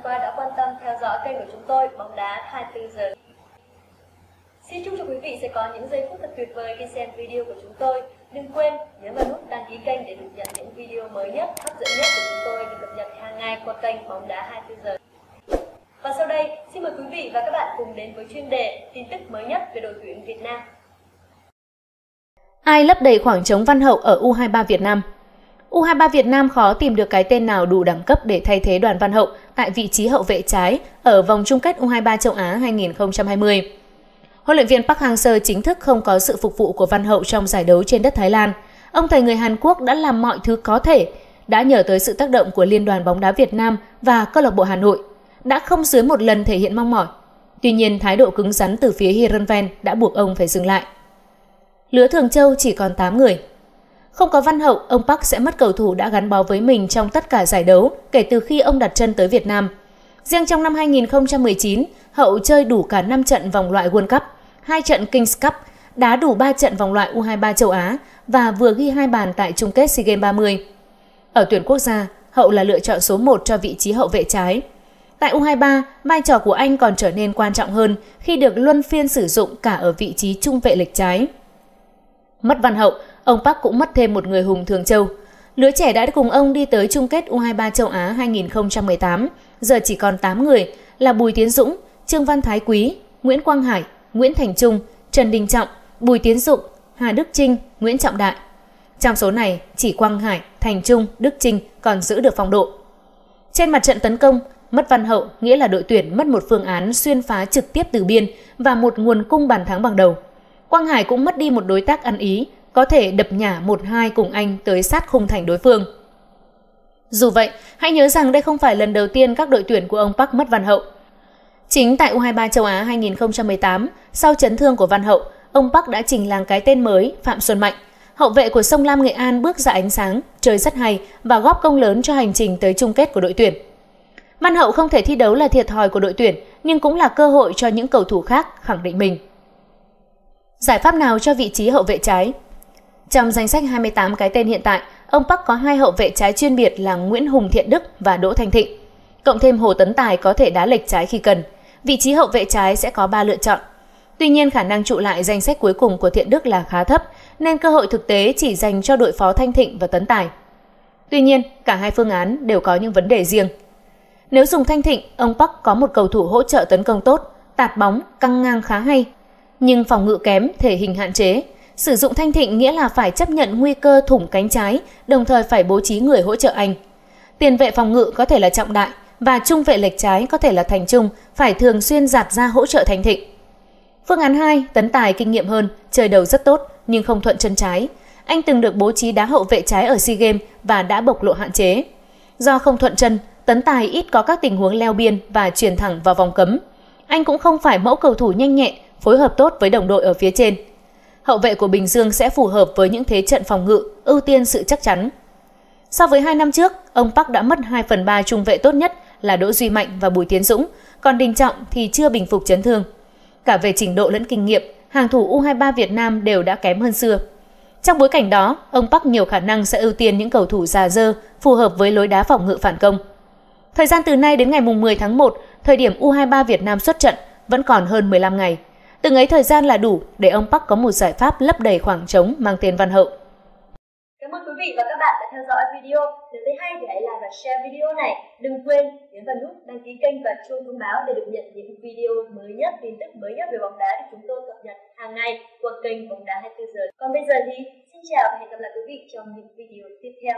Đã quan tâm theo dõi kênh của chúng tôi bóng đá 24 giờ. Xin chúc cho quý vị sẽ có những giây phút thật tuyệt vời khi xem video của chúng tôi. Đừng quên nhấn vào nút đăng ký kênh để được nhận những video mới nhất, hấp dẫn nhất của chúng tôi được cập nhật hàng ngày qua kênh bóng đá 24 giờ. Và sau đây, xin mời quý vị và các bạn cùng đến với chuyên đề tin tức mới nhất về đội tuyển Việt Nam. Ai lấp đầy khoảng trống văn hậu ở U23 Việt Nam? U23 Việt Nam khó tìm được cái tên nào đủ đẳng cấp để thay thế đoàn văn hậu tại vị trí hậu vệ trái ở vòng chung kết U23 châu Á 2020. Huấn luyện viên Park Hang-seo chính thức không có sự phục vụ của văn hậu trong giải đấu trên đất Thái Lan. Ông thầy người Hàn Quốc đã làm mọi thứ có thể, đã nhờ tới sự tác động của Liên đoàn bóng đá Việt Nam và câu lạc bộ Hà Nội, đã không dưới một lần thể hiện mong mỏi. Tuy nhiên, thái độ cứng rắn từ phía Heerenveen đã buộc ông phải dừng lại. Lứa Thường Châu chỉ còn 8 người. Không có văn hậu, ông Park sẽ mất cầu thủ đã gắn bó với mình trong tất cả giải đấu kể từ khi ông đặt chân tới Việt Nam. Riêng trong năm 2019, hậu chơi đủ cả 5 trận vòng loại World Cup, 2 trận Kings Cup, đá đủ 3 trận vòng loại U23 châu Á và vừa ghi hai bàn tại chung kết SEA Games 30. Ở tuyển quốc gia, hậu là lựa chọn số 1 cho vị trí hậu vệ trái. Tại U23, vai trò của anh còn trở nên quan trọng hơn khi được luân phiên sử dụng cả ở vị trí trung vệ lệch trái. Mất Văn Hậu, ông Park cũng mất thêm một người hùng Thường Châu. Lứa trẻ đã cùng ông đi tới chung kết U23 châu Á 2018, giờ chỉ còn 8 người là Bùi Tiến Dũng, Trương Văn Thái Quý, Nguyễn Quang Hải, Nguyễn Thành Trung, Trần Đình Trọng, Bùi Tiến Dụng, Hà Đức Trinh, Nguyễn Trọng Đại. Trong số này, chỉ Quang Hải, Thành Trung, Đức Trinh còn giữ được phong độ. Trên mặt trận tấn công, mất văn hậu nghĩa là đội tuyển mất một phương án xuyên phá trực tiếp từ biên và một nguồn cung bàn thắng bằng đầu. Quang Hải cũng mất đi một đối tác ăn ý, có thể đập nhả 1-2 cùng anh tới sát khung thành đối phương. Dù vậy, hãy nhớ rằng đây không phải lần đầu tiên các đội tuyển của ông Park mất Văn Hậu. Chính tại U23 châu Á 2018, sau chấn thương của Văn Hậu, ông Park đã trình làng cái tên mới Phạm Xuân Mạnh. Hậu vệ của sông Lam Nghệ An bước ra ánh sáng, chơi rất hay và góp công lớn cho hành trình tới chung kết của đội tuyển. Văn Hậu không thể thi đấu là thiệt thòi của đội tuyển, nhưng cũng là cơ hội cho những cầu thủ khác khẳng định mình. Giải pháp nào cho vị trí hậu vệ trái? Trong danh sách 28 cái tên hiện tại, ông Park có hai hậu vệ trái chuyên biệt là Nguyễn Hùng Thiện Đức và Đỗ Thanh Thịnh. Cộng thêm Hồ Tấn Tài có thể đá lệch trái khi cần. Vị trí hậu vệ trái sẽ có 3 lựa chọn. Tuy nhiên khả năng trụ lại danh sách cuối cùng của Thiện Đức là khá thấp, nên cơ hội thực tế chỉ dành cho đội phó Thanh Thịnh và Tấn Tài. Tuy nhiên, cả hai phương án đều có những vấn đề riêng. Nếu dùng Thanh Thịnh, ông Park có một cầu thủ hỗ trợ tấn công tốt, tạt bóng, căng ngang khá hay, nhưng phòng ngự kém, thể hình hạn chế. Sử dụng Thanh Thịnh nghĩa là phải chấp nhận nguy cơ thủng cánh trái, đồng thời phải bố trí người hỗ trợ anh. Tiền vệ phòng ngự có thể là Trọng Đại và trung vệ lệch trái có thể là Thành Trung, phải thường xuyên giạt ra hỗ trợ Thanh Thịnh. Phương án 2, Tấn Tài kinh nghiệm hơn, chơi đầu rất tốt nhưng không thuận chân trái. Anh từng được bố trí đá hậu vệ trái ở SEA Games và đã bộc lộ hạn chế. Do không thuận chân, Tấn Tài ít có các tình huống leo biên và truyền thẳng vào vòng cấm. Anh cũng không phải mẫu cầu thủ nhanh nhẹn, phối hợp tốt với đồng đội ở phía trên. Hậu vệ của Bình Dương sẽ phù hợp với những thế trận phòng ngự, ưu tiên sự chắc chắn. So với hai năm trước, ông Park đã mất 2 phần 3 trung vệ tốt nhất là Đỗ Duy Mạnh và Bùi Tiến Dũng, còn Đình Trọng thì chưa bình phục chấn thương. Cả về trình độ lẫn kinh nghiệm, hàng thủ U23 Việt Nam đều đã kém hơn xưa. Trong bối cảnh đó, ông Park nhiều khả năng sẽ ưu tiên những cầu thủ già dơ phù hợp với lối đá phòng ngự phản công. Thời gian từ nay đến ngày 10 tháng 1, thời điểm U23 Việt Nam xuất trận, vẫn còn hơn 15 ngày. Từng ấy thời gian là đủ để ông Park có một giải pháp lấp đầy khoảng trống mang tên Văn Hậu. Cảm ơn quý vị và các bạn đã theo dõi video. Nếu thấy hay thì hãy like và share video này. Đừng quên nhấn vào nút đăng ký kênh và chuông thông báo để được nhận những video mới nhất, tin tức mới nhất về bóng đá được chúng tôi cập nhật hàng ngày qua kênh bóng đá 24 giờ. Còn bây giờ thì xin chào và hẹn gặp lại quý vị trong những video tiếp theo.